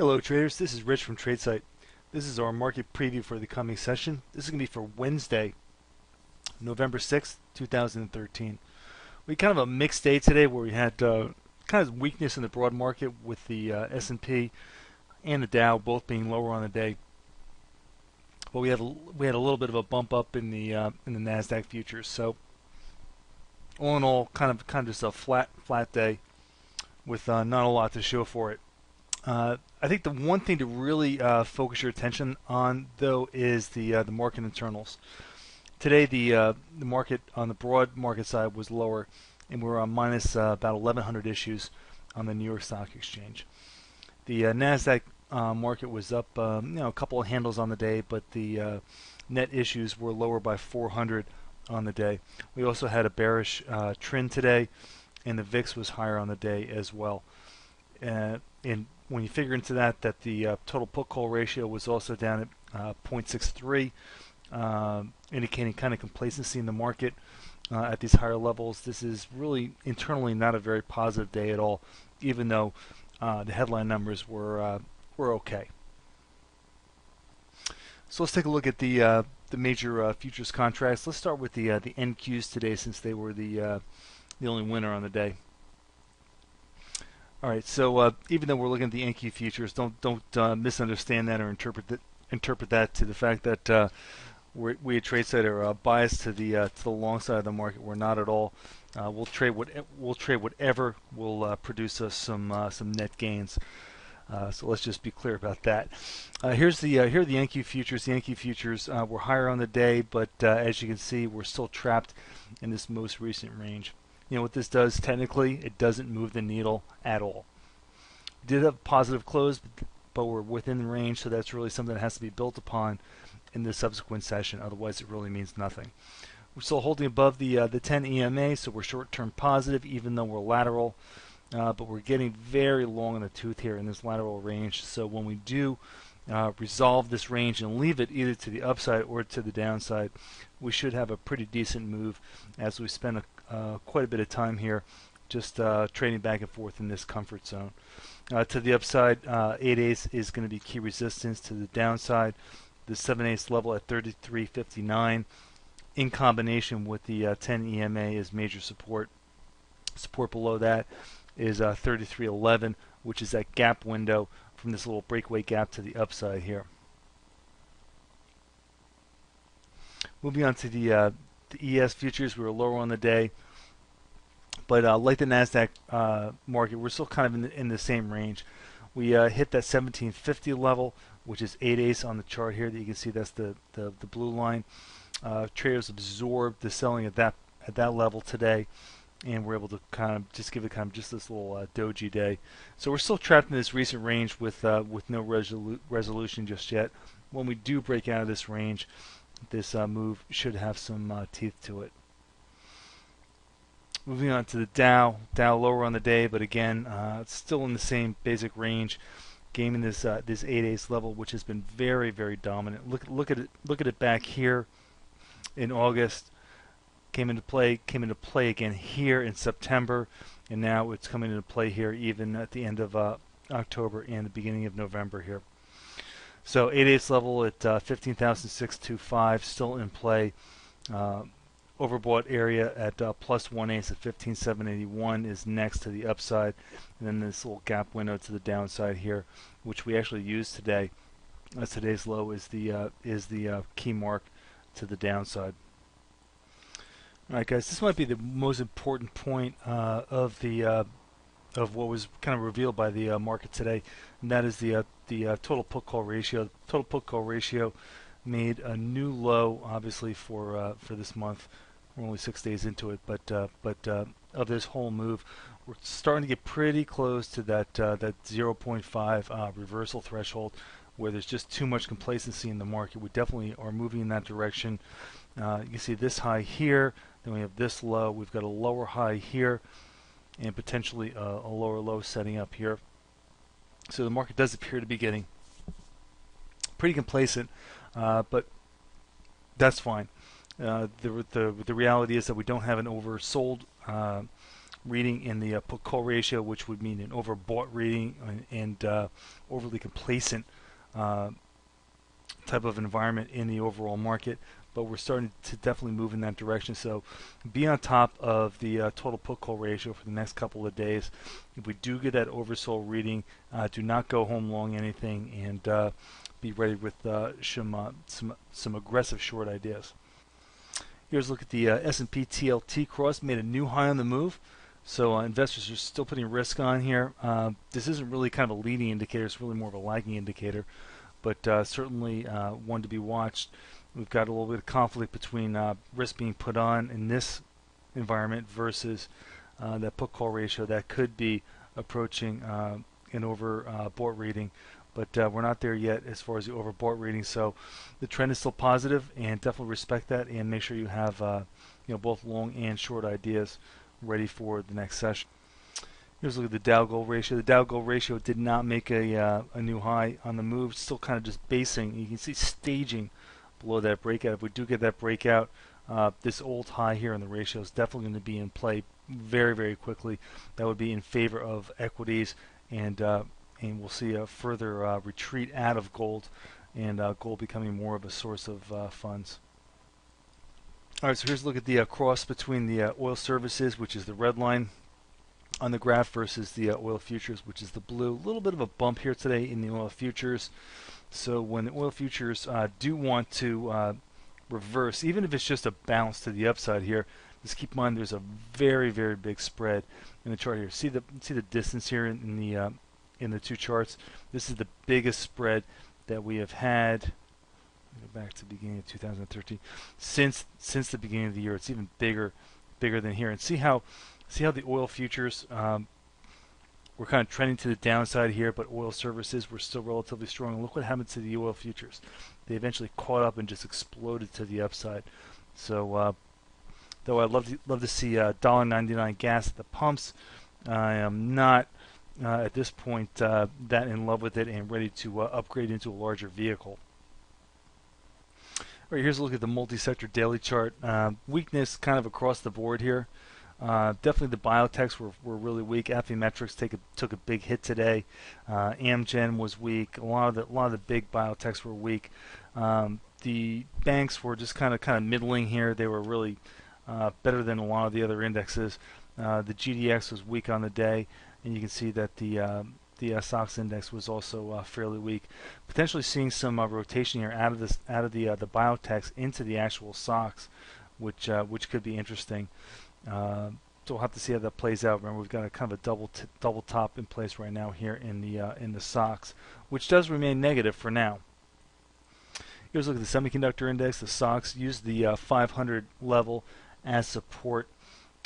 Hello traders, this is Rich from TradeSight. This is our market preview for the coming session. This is going to be for Wednesday, November 6th, 2013. We kind of a mixed day today where we had uh, kind of weakness in the broad market with the uh, S&P and the Dow both being lower on the day. But we had a, we had a little bit of a bump up in the uh, in the Nasdaq futures. So all in all, kind of kind of just a flat flat day with uh, not a lot to show for it. Uh, I think the one thing to really uh, focus your attention on, though, is the uh, the market internals. Today, the uh, the market on the broad market side was lower, and we're on minus uh, about 1,100 issues on the New York Stock Exchange. The uh, Nasdaq market was up, um, you know, a couple of handles on the day, but the net issues were lower by 400 on the day. We also had a bearish trend today, and the VIX was higher on the day as well. and when you figure into that that the uh, total put call ratio was also down at uh, 0.63, uh, indicating kind of complacency in the market uh, at these higher levels. This is really internally not a very positive day at all, even though uh, the headline numbers were uh, were okay. So let's take a look at the the major futures contracts. Let's start with the the NQs today, since they were the the only winner on the day. All right, so uh, even though we're looking at the NQ futures, don't don't uh, misunderstand that or interpret that interpret that to the fact that uh, we at TradeSight are uh, biased to the uh, to the long side of the market. We're not at all. Uh, we'll trade what we'll trade whatever will produce us some some net gains. so let's just be clear about that. here's the here are the NQ futures. The NQ futures were higher on the day, but as you can see, we're still trapped in this most recent range you know what this does technically? It doesn't move the needle at all. Did have positive close, but we're within the range, so that's really something that has to be built upon in the subsequent session. Otherwise, it really means nothing. We're still holding above the uh, the 10 EMA, so we're short-term positive, even though we're lateral. Uh, but we're getting very long in the tooth here in this lateral range. So when we do uh, resolve this range and leave it either to the upside or to the downside, we should have a pretty decent move as we spend a, uh, quite a bit of time here just uh, trading back and forth in this comfort zone. Uh, to the upside, uh, 8 ace is going to be key resistance. To the downside, the 7 ace level at 33.59 in combination with the uh, 10 EMA is major support. Support below that is uh, 33.11, which is that gap window from this little breakaway gap to the upside here. Moving on to the uh, the ES futures, we were lower on the day, but uh, like the Nasdaq uh, market, we're still kind of in the, in the same range. We uh, hit that 1750 level, which is 8 ace on the chart here. That you can see that's the the, the blue line. Uh, traders absorbed the selling at that at that level today, and we're able to kind of just give it kind of just this little uh, doji day. So we're still trapped in this recent range with uh, with no resolu resolution just yet. When we do break out of this range, this uh, move should have some uh, teeth to it. Moving on to the Dow, Dow lower on the day, but again, uh, it's still in the same basic range, gaming this uh, this 8 ace level, which has been very very dominant. Look look at it look at it back here in August, came into play came into play again here in September, and now it's coming into play here even at the end of uh, October and the beginning of November here. So 8 ace level at uh, 15,625 still in play. Uh, overbought area at uh, plus 1 ace at 15,781 is next to the upside. And then this little gap window to the downside here, which we actually used today. As today's low is the uh, is the uh, key mark to the downside. All right, guys, this might be the most important point uh, of the uh, of what was kind of revealed by the uh, market today, and that is the uh, the uh, total put call ratio. The total put call ratio made a new low, obviously for uh, for this month. We're only six days into it, but but of this whole move, we're starting to get pretty close to that that 0.5 reversal threshold, where there's just too much complacency in the market. We definitely are moving in that direction. You can see this high here, then we have this low. We've got a lower high here and potentially a, a lower low setting up here. So the market does appear to be getting pretty complacent, uh, but that's fine. Uh, the, the the reality is that we don't have an oversold uh, reading in the uh, put call ratio, which would mean an overbought reading and, and uh, overly complacent uh, type of environment in the overall market. But we're starting to definitely move in that direction. So be on top of the uh, total put call ratio for the next couple of days. If we do get that oversold reading, uh, do not go home long anything and uh, be ready with some, some some aggressive short ideas. Here's a look at the uh, S&P TLT cross, made a new high on the move. So uh, investors are still putting risk on here. Uh, this isn't really kind of a leading indicator; it's really more of a lagging indicator, but uh, certainly uh, one to be watched. We've got a little bit of conflict between uh, risk being put on in this environment versus that put call ratio that could be approaching an overbought reading but uh, we're not there yet as far as the overbought reading. So the trend is still positive, and definitely respect that, and make sure you have uh, you know both long and short ideas ready for the next session. Here's a look at the Dow Gold ratio. The Dow Gold ratio did not make a uh, a new high on the move. Still kind of just basing. You can see staging below that breakout. If we do get that breakout, uh, this old high here in the ratio is definitely going to be in play very very quickly. That would be in favor of equities and uh, and we'll see a further uh, retreat out of gold and uh, gold becoming more of a source of uh, funds. All right, so here's a look at the uh, cross between the oil services, which is the red line on the graph, versus the uh, oil futures, which is the blue. A little bit of a bump here today in the oil futures. So when the oil futures uh, do want to uh, reverse, even if it's just a bounce to the upside here, just keep in mind there's a very, very big spread in the chart here. See the see the distance here in, in the uh, in the two charts. This is the biggest spread that we have had. Go back to the beginning of 2013. Since since the beginning of the year, it's even bigger, bigger than here. And see how see how the oil futures um, we're kind of trending to the downside here, but oil services were still relatively strong. Look what happened to the oil futures. They eventually caught up and just exploded to the upside. So, uh, though I'd love to love to see uh, $1.99 gas at the pumps, I am not uh, at this point uh, that in love with it and ready to uh, upgrade into a larger vehicle. All right, here's a look at the multi-sector daily chart. Uh, weakness kind of across the board here. Uh, definitely the biotechs were, were really weak. Affymetrix take a, took a big hit today. Uh, Amgen was weak. A lot of the a lot of the big biotechs were weak. Um, the banks were just kind of kind of middling here. They were really better than a lot of the other indexes. the GDX was weak on the day and you can see that the uh, the uh, SOX index was also uh, fairly weak. Potentially seeing some uh, rotation here out of this out of the uh, the biotechs into the actual SOX, which uh, which could be interesting. So we'll have to see how that plays out. Remember, we've got a kind of a double double top in place right now here in the in the SOX, which does remain negative for now. Here's a look at the semiconductor index. The SOX used the 500 level as support.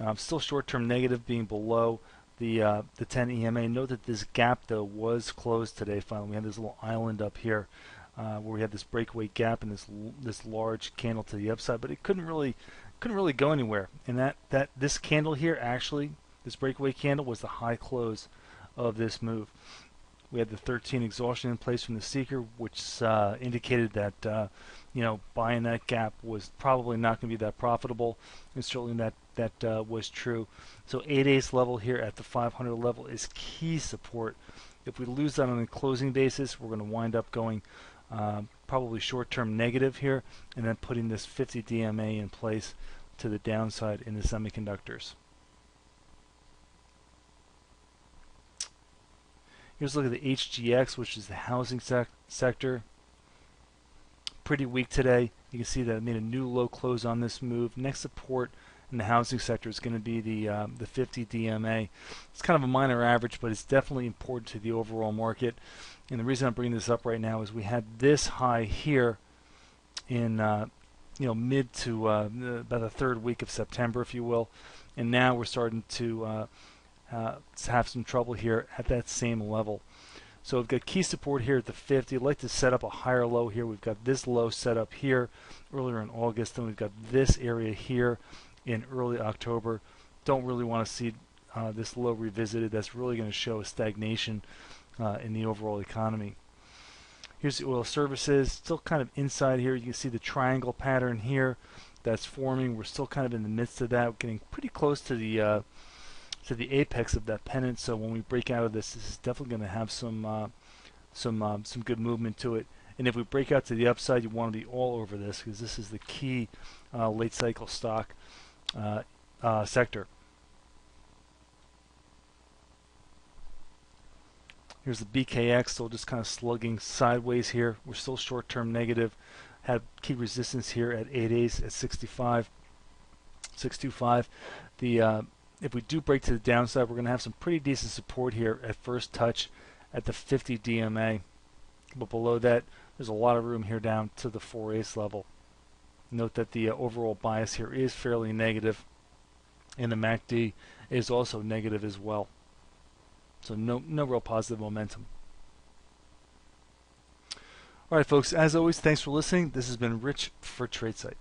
Um, still short-term negative, being below the uh, the 10 EMA. Note that this gap though was closed today. Finally, we had this little island up here uh, where we had this breakaway gap and this this large candle to the upside, but it couldn't really couldn't really go anywhere. And that that this candle here actually this breakaway candle was the high close of this move. We had the 13 exhaustion in place from the seeker, which uh, indicated that uh, you know buying that gap was probably not going to be that profitable, and certainly that that uh, was true. So 8 ace level here at the 500 level is key support. If we lose that on a closing basis, we're going to wind up going um, probably short-term negative here, and then putting this 50 DMA in place to the downside in the semiconductors. Here's a look at the HGX, which is the housing sec sector. Pretty weak today. You can see that it made a new low close on this move. Next support in the housing sector is going to be the uh, the 50 DMA. It's kind of a minor average, but it's definitely important to the overall market. And the reason I'm bringing this up right now is we had this high here in uh, you know mid to uh, about the third week of September, if you will, and now we're starting to uh, uh, have some trouble here at that same level. So we've got key support here at the 50. I'd like to set up a higher low here. We've got this low set up here earlier in August. Then we've got this area here in early October. Don't really want to see uh, this low revisited. That's really going to show a stagnation uh, in the overall economy. Here's the oil services. Still kind of inside here. You can see the triangle pattern here that's forming. We're still kind of in the midst of that. We're getting pretty close to the uh, to the apex of that pennant. So when we break out of this, this is definitely going to have some uh, some um, some good movement to it. And if we break out to the upside, you want to be all over this because this is the key uh, late cycle stock uh, uh, sector. Here's the BKX, still just kind of slugging sideways here. We're still short-term negative. Had key resistance here at 8 days at 65, 625. The uh, if we do break to the downside, we're going to have some pretty decent support here at first touch at the 50 DMA. But below that, there's a lot of room here down to the 4 ace level. Note that the uh, overall bias here is fairly negative, and the MACD is also negative as well. So no, no real positive momentum. All right, folks, as always, thanks for listening. This has been Rich for TradeSight.